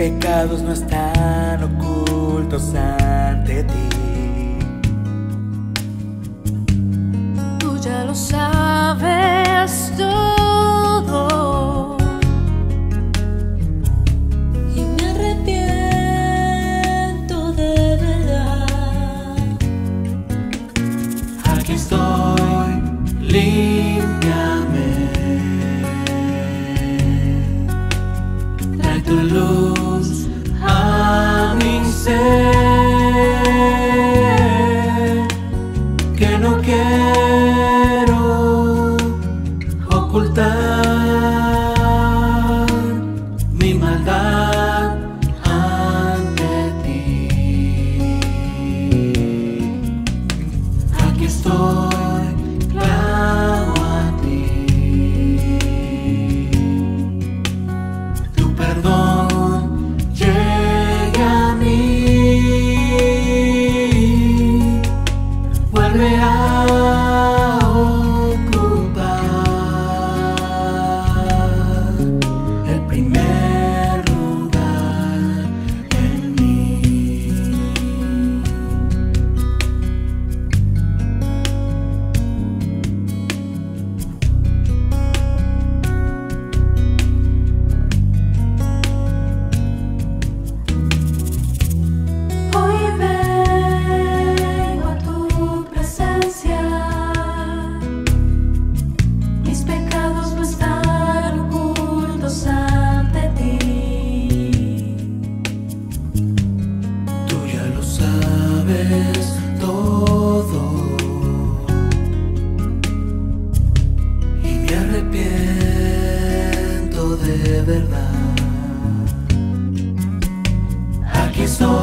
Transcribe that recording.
pecados no están ocultos ante ti. Tú ya lo sabes todo. Y me arrepiento de verdad. Aquí estoy. To lose, a mi. Cristo